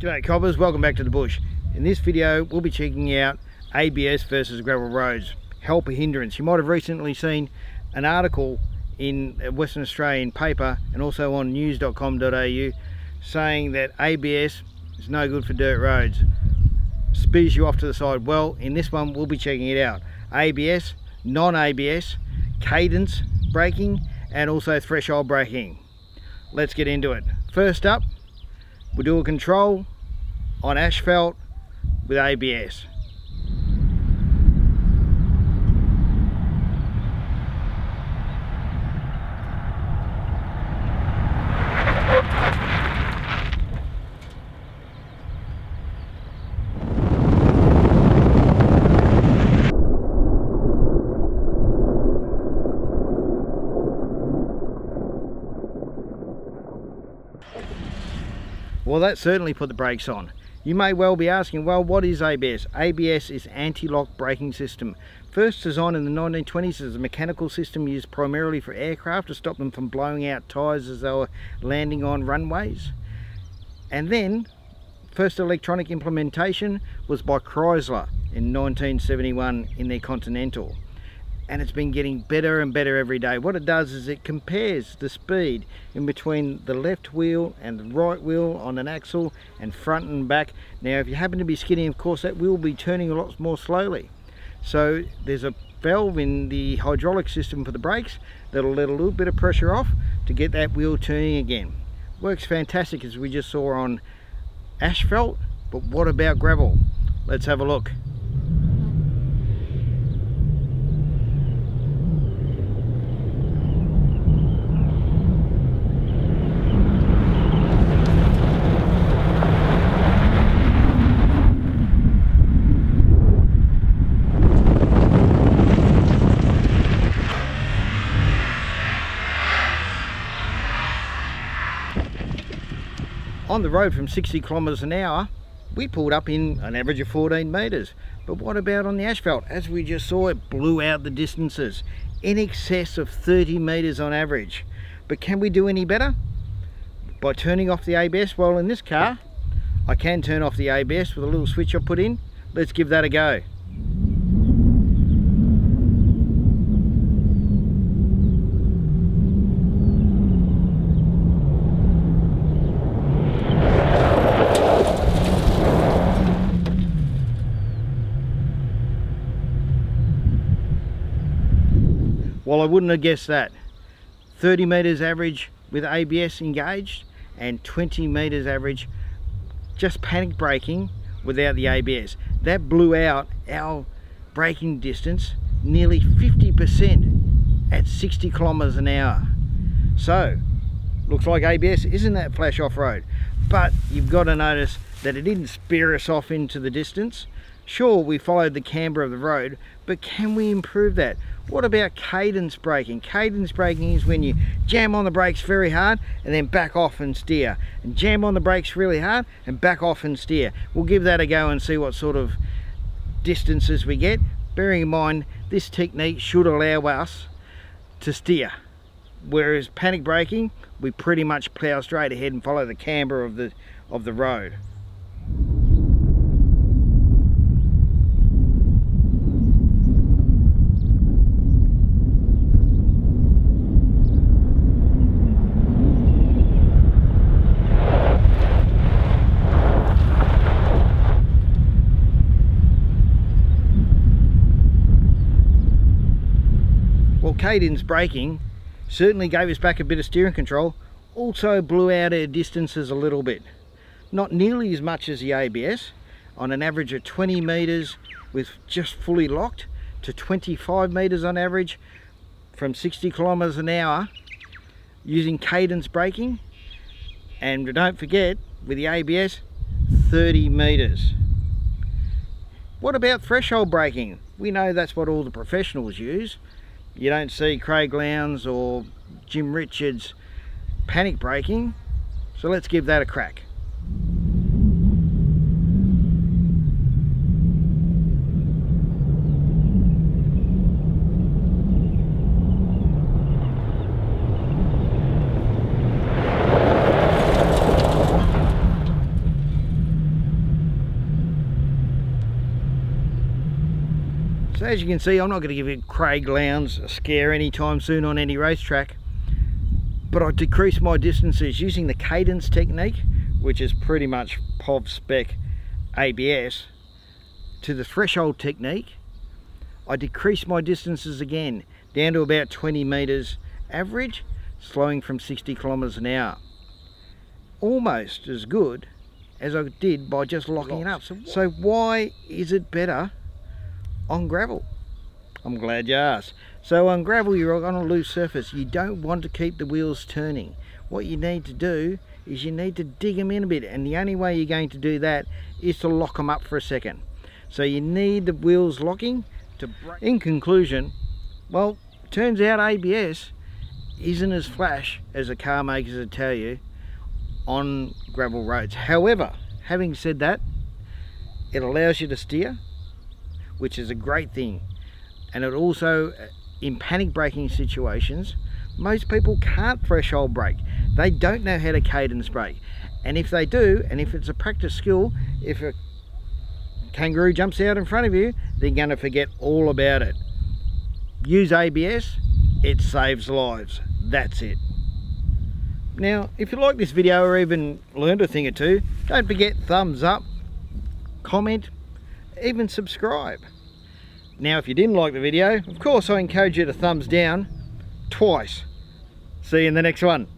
G'day cobbers, welcome back to the bush. In this video we'll be checking out ABS versus gravel roads, help or hindrance. You might have recently seen an article in Western Australian paper and also on news.com.au saying that ABS is no good for dirt roads. Speeds you off to the side. Well, in this one we'll be checking it out. ABS, non-ABS, cadence braking and also threshold braking. Let's get into it. First up, we do a control on asphalt with ABS. Well, that certainly put the brakes on. You may well be asking, well, what is ABS? ABS is anti-lock braking system. First designed in the 1920s as a mechanical system used primarily for aircraft to stop them from blowing out tyres as they were landing on runways. And then, first electronic implementation was by Chrysler in 1971 in their Continental and it's been getting better and better every day. What it does is it compares the speed in between the left wheel and the right wheel on an axle and front and back. Now if you happen to be skidding of course that will be turning a lot more slowly. So there's a valve in the hydraulic system for the brakes that'll let a little bit of pressure off to get that wheel turning again. Works fantastic as we just saw on asphalt, but what about gravel? Let's have a look. On the road from 60 kilometers an hour we pulled up in an average of 14 meters but what about on the asphalt? As we just saw it blew out the distances. In excess of 30 meters on average. But can we do any better? By turning off the ABS well in this car I can turn off the ABS with a little switch I put in. Let's give that a go Well, I wouldn't have guessed that. 30 meters average with ABS engaged and 20 meters average just panic braking without the ABS. That blew out our braking distance nearly 50% at 60 kilometers an hour. So, looks like ABS isn't that flash off-road, but you've got to notice that it didn't spear us off into the distance. Sure, we followed the camber of the road, but can we improve that? What about cadence braking? Cadence braking is when you jam on the brakes very hard and then back off and steer. And jam on the brakes really hard and back off and steer. We'll give that a go and see what sort of distances we get. Bearing in mind, this technique should allow us to steer. Whereas panic braking, we pretty much plow straight ahead and follow the camber of the, of the road. Cadence braking certainly gave us back a bit of steering control also blew out our distances a little bit. Not nearly as much as the ABS on an average of 20 meters with just fully locked to 25 meters on average from 60 kilometers an hour using cadence braking. And don't forget with the ABS 30 meters what about threshold braking? We know that's what all the professionals use you don't see Craig Lowndes or Jim Richards panic braking so let's give that a crack So as you can see, I'm not going to give you Craig Lowndes a scare anytime soon on any racetrack, but I decrease my distances using the cadence technique, which is pretty much POV spec ABS, to the threshold technique. I decrease my distances again down to about 20 meters average, slowing from 60 kilometers an hour. Almost as good as I did by just locking it up. So why is it better on gravel? I'm glad you asked. So on gravel you're on a loose surface. You don't want to keep the wheels turning. What you need to do is you need to dig them in a bit and the only way you're going to do that is to lock them up for a second. So you need the wheels locking to break. In conclusion, well, turns out ABS isn't as flash as the car makers would tell you on gravel roads. However, having said that, it allows you to steer, which is a great thing. And it also, uh, in panic braking situations, most people can't threshold brake. They don't know how to cadence brake. And if they do, and if it's a practice skill, if a kangaroo jumps out in front of you, they're going to forget all about it. Use ABS, it saves lives. That's it. Now, if you like this video or even learned a thing or two, don't forget thumbs up, comment, even subscribe. Now, if you didn't like the video, of course I encourage you to thumbs down twice. See you in the next one.